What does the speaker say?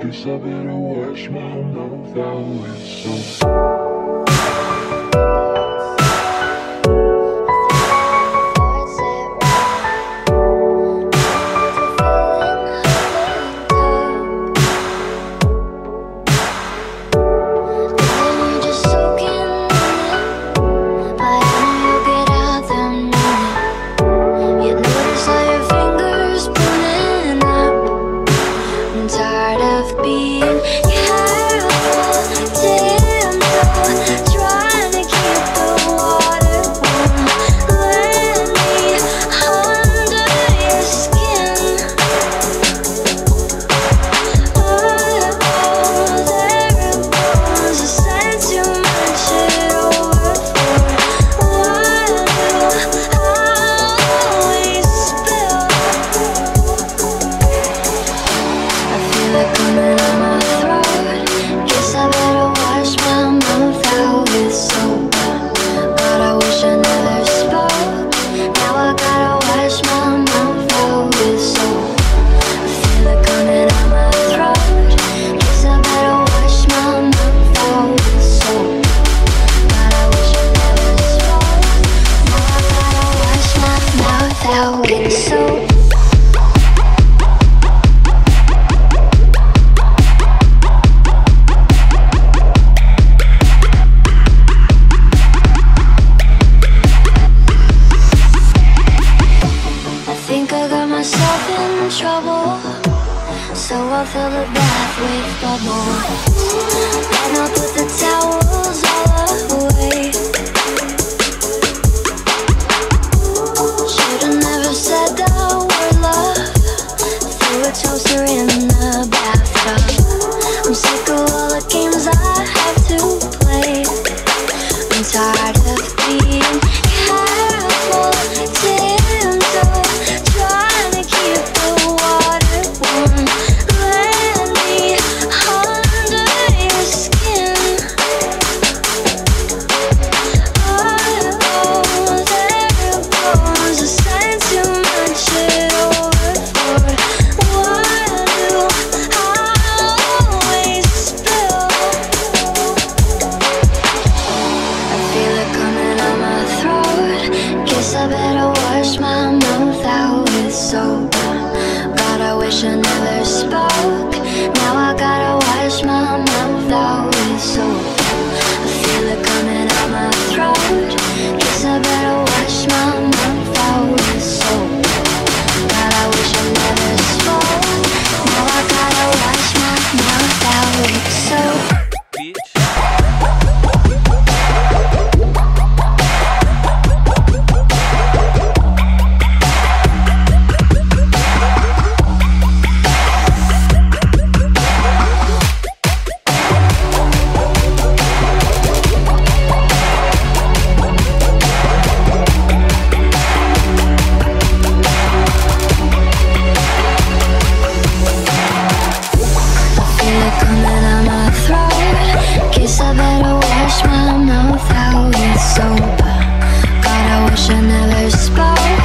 Guess I better watch my mouth out with soap. tired of being So I'll fill the bath with bubble. Why not put the towel guess I better wash my mouth out. With soap God, I wish I never Guess I better wash my mouth out with soap. God, I wish I never spoke